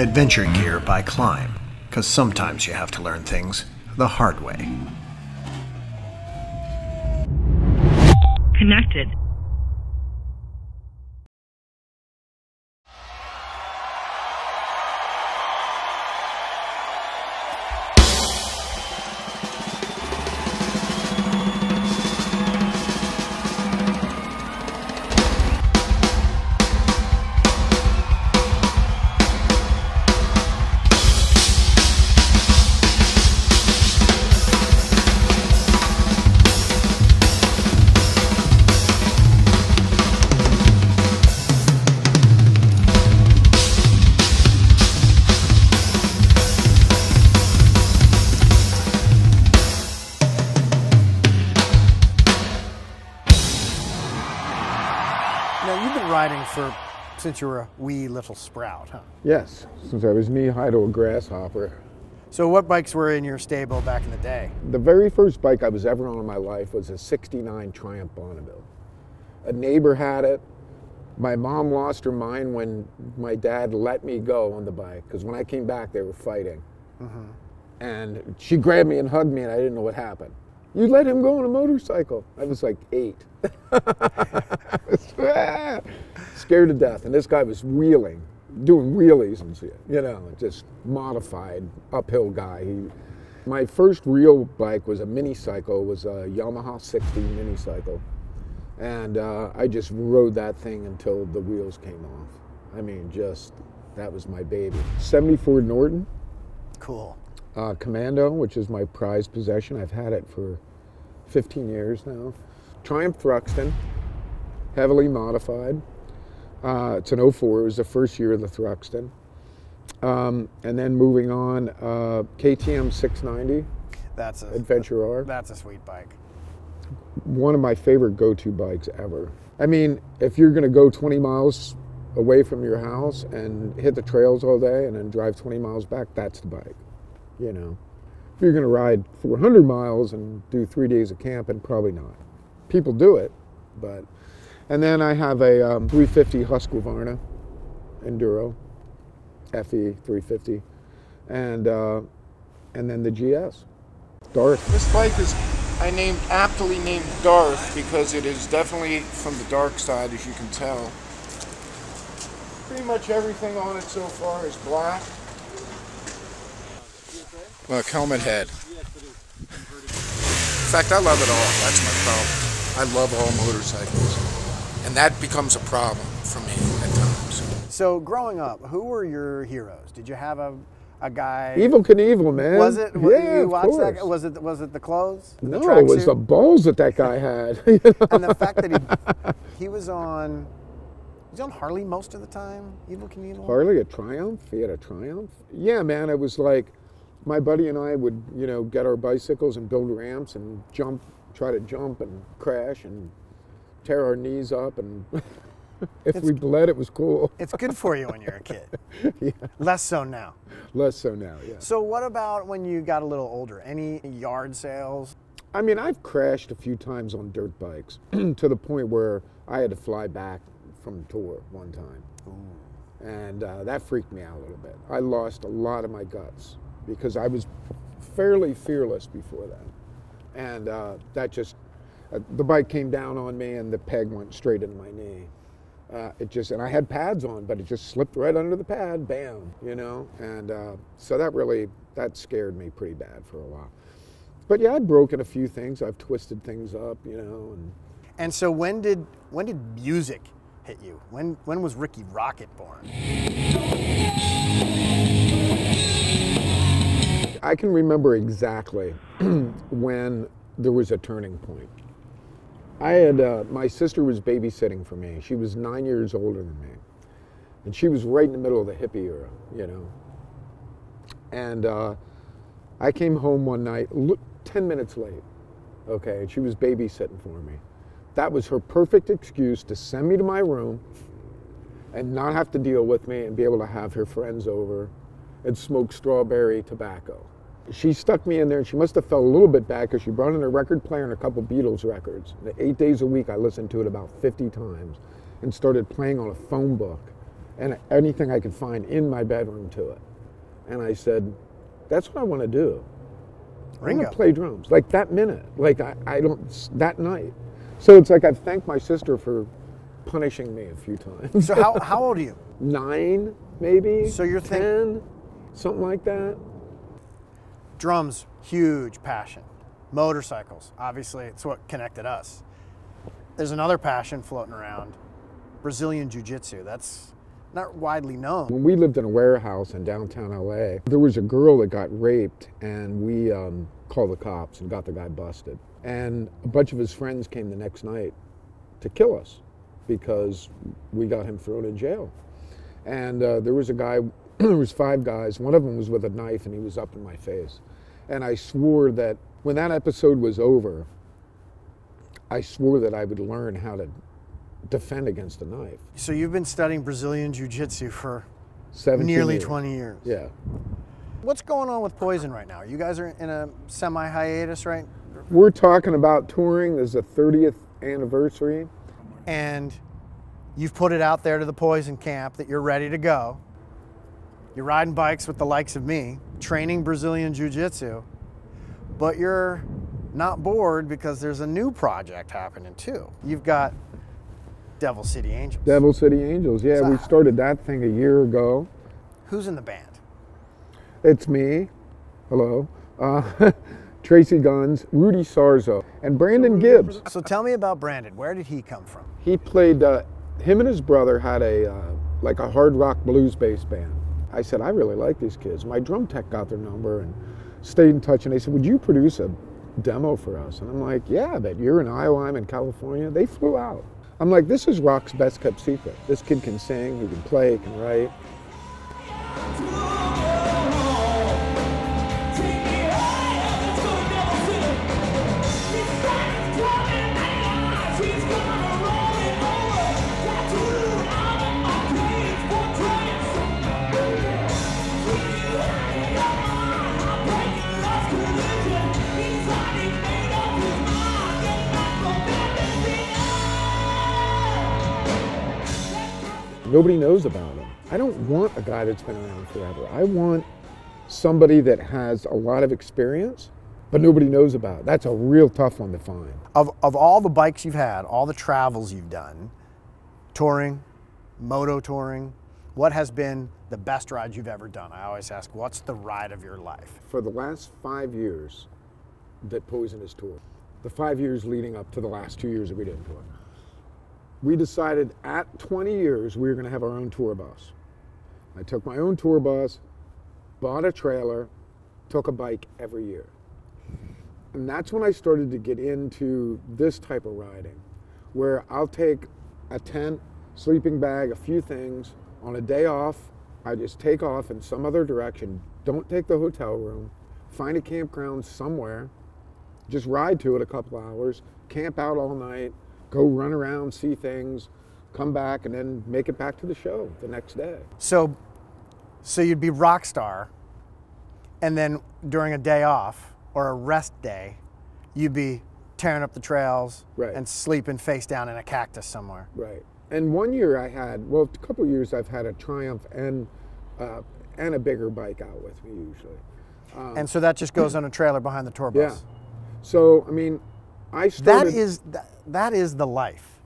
Adventure Gear by Klim, because sometimes you have to learn things the hard way. Connected. Now you've been riding for since you were a wee little sprout, huh? Yes, since I was knee high to a grasshopper. So what bikes were in your stable back in the day? The very first bike I was ever on in my life was a 69 Triumph Bonneville. A neighbor had it. My mom lost her mind when my dad let me go on the bike because when I came back, they were fighting. Mm-hmm. And she grabbed me and hugged me, and I didn't know what happened. You let him go on a motorcycle. I was like eight. Was, ah, scared to death. And this guy was wheeling, doing wheelies and shit, you know, just modified uphill guy. He, my first real bike was a mini cycle, was a Yamaha 60 mini cycle. And uh, I just rode that thing until the wheels came off. I mean, just, that was my baby. 74 Norton Cool. Uh, Commando, which is my prized possession. I've had it for 15 years now. Triumph Thruxton, heavily modified. Uh, it's an 04. It was the first year of the Thruxton. Um, and then moving on, uh, KTM 690 That's a Adventure R. That's a sweet bike. One of my favorite go-to bikes ever. I mean, if you're going to go 20 miles away from your house and hit the trails all day and then drive 20 miles back, that's the bike. You know, if you're going to ride 400 miles and do three days of camping, probably not. People do it, but. And then I have a um, 350 Husqvarna Enduro, FE 350, and uh, and then the GS. Darth. This bike is I named aptly named Darth because it is definitely from the dark side, as you can tell. Pretty much everything on it so far is black. Look, helmet head. In fact, I love it all. That's my problem. I love all motorcycles. And that becomes a problem for me at times. So growing up, who were your heroes? Did you have a, a guy? Evel Knievel, man. Was it? Yeah, you of watched that? Was it? Was it the clothes? The No, it was tracksuit? the balls that that guy had. you know? and the fact that he he was on he was on Harley most of the time. Evel Knievel. Harley, a Triumph? He had a Triumph? Yeah, man, it was like my buddy and I would, you know, get our bicycles and build ramps and jump, try to jump and crash and tear our knees up. And if we bled, it was cool. It's good for you when you're a kid. yeah, Less so now. less so now, yeah. So what about when you got a little older? Any yard sales? I mean, I've crashed a few times on dirt bikes to the point where I had to fly back from tour one time. And uh, that freaked me out a little bit. I lost a lot of my guts because I was fairly fearless before that. And uh, that just, uh, the bike came down on me and the peg went straight into my knee. Uh, it just, and I had pads on, but it just slipped right under the pad, bam, you know? And uh, so that really, that scared me pretty bad for a while. But yeah, I've broken a few things. I've twisted things up, you know, and And so when did when did music hit you? When when was Rikki Rockett born? I can remember exactly when there was a turning point. I had uh, my sister was babysitting for me. She was nine years older than me, and she was right in the middle of the hippie era, you know. And uh, I came home one night, look, ten minutes late. Okay, and she was babysitting for me. That was her perfect excuse to send me to my room and not have to deal with me and be able to have her friends over and smoked strawberry tobacco. She stuck me in there and she must have felt a little bit bad because she brought in a record player and a couple Beatles records. And eight days a week I listened to it about 50 times and started playing on a phone book and anything I could find in my bedroom to it. And I said, that's what I want to do. I want Ringo. to play drums like that minute, like I, I don't that night. So it's like I've thanked my sister for punishing me a few times. So how, how old are you? Nine, maybe. So you're think- ten, something like that. Drums, huge passion. Motorcycles, obviously, it's what connected us. There's another passion floating around Brazilian Jiu Jitsu. That's not widely known. When we lived in a warehouse in downtown LA, there was a girl that got raped, and we um, called the cops and got the guy busted. And a bunch of his friends came the next night to kill us because we got him thrown in jail. And uh, there was a guy, there was five guys. One of them was with a knife, and he was up in my face. And I swore that when that episode was over, I swore that I would learn how to defend against a knife. So you've been studying Brazilian Jiu Jitsu for nearly years. 20 years. Yeah. What's going on with Poison right now? You guys are in a semi hiatus, right? We're talking about touring. This a 30th anniversary. and you've put it out there to the poison camp that you're ready to go. You're riding bikes with the likes of me, training Brazilian Jiu Jitsu, but you're not bored because there's a new project happening too. You've got Devil City Angels. Devil City Angels. Yeah, we started that thing a year ago. Who's in the band? It's me. Hello. Uh, Tracii Guns, Rudy Sarzo, and Brandon Gibbs. So tell me about Brandon. Where did he come from? He played, uh, him and his brother had a, uh, like a hard rock blues based band. I said, I really like these kids. My drum tech got their number and stayed in touch. And they said, Would you produce a demo for us? And I'm like, Yeah, but you're in Iowa, I'm in California. They flew out. I'm like, This is rock's best kept secret. This kid can sing, he can play, he can write. Nobody knows about him. I don't want a guy that's been around forever. I want somebody that has a lot of experience, but nobody knows about. That's a real tough one to find. Of, of all the bikes you've had, all the travels you've done, touring, moto touring, what has been the best ride you've ever done? I always ask, what's the ride of your life? For the last five years that Poison has toured, the five years leading up to the last two years that we didn't tour, we decided at 20 years we were going to have our own tour bus. I took my own tour bus, bought a trailer, took a bike every year. And that's when I started to get into this type of riding, where I'll take a tent, sleeping bag, a few things. On a day off, I just take off in some other direction. Don't take the hotel room. Find a campground somewhere. Just ride to it a couple hours, camp out all night, go run around, see things, come back, and then make it back to the show the next day. So, so you'd be rock star, and then during a day off or a rest day, you'd be tearing up the trails Right. and sleeping face down in a cactus somewhere. Right. And one year I had, well, a couple years I've had a Triumph and uh, and a bigger bike out with me usually. and so that just goes on a trailer behind the tour bus. Yeah. bus. So I mean, I That started. is that, that is the life.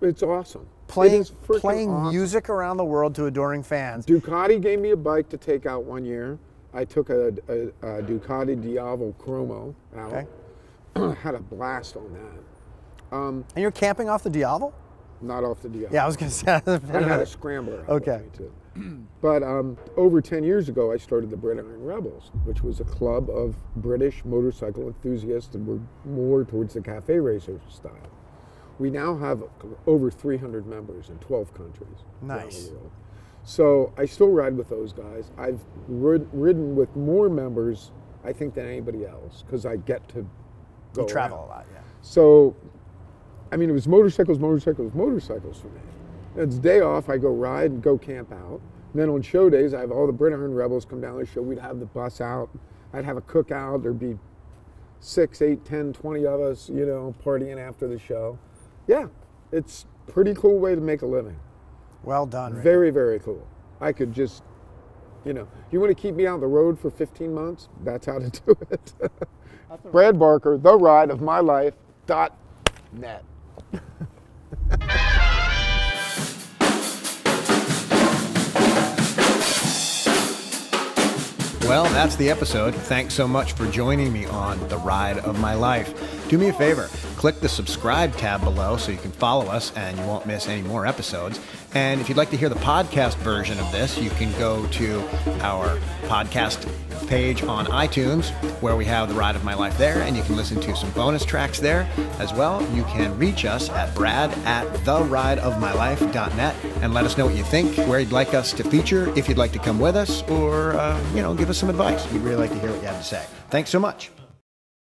it's awesome. Playing freaking playing awesome. music around the world to adoring fans. Ducati gave me a bike to take out one year. I took a, a, a Ducati Diavolo Chromo out. Okay. had a blast on that. Um, and you're camping off the Diavolo? Not off the Diavolo. Yeah, I was gonna say. I had a scrambler. Okay. But um, over 10 years ago, I started the Brit Iron Rebels, which was a club of British motorcycle enthusiasts that were more towards the cafe racer style. We now have over 300 members in 12 countries Nice. the world. So I still ride with those guys. I've rid- ridden with more members, I think, than anybody else because I get to go You travel around. a lot, yeah. So, I mean, it was motorcycles, motorcycles, motorcycles for me. It's day off, I go ride and go camp out. And then on show days, I have all the British Rebels come down to the show. We'd have the bus out. I'd have a cookout. There'd be six, eight, ten, twenty of us, you know, partying after the show. Yeah, it's pretty cool way to make a living. Well done. Rick. Very, very cool. I could just, you know, you want to keep me on the road for 15 months? That's how to do it. Brad Barker, the ride of my life, dot net. Well, that's the episode. Thanks so much for joining me on The Ride of My Life. Do me a favor, click the subscribe tab below so you can follow us and you won't miss any more episodes. And if you'd like to hear the podcast version of this, you can go to our podcast page on iTunes where we have The Ride of My Life there, and you can listen to some bonus tracks there as well. You can reach us at brad at therideofmylife.net and let us know what you think, where you'd like us to feature, if you'd like to come with us, or, uh, you know, give us some advice. We'd really like to hear what you have to say. Thanks so much.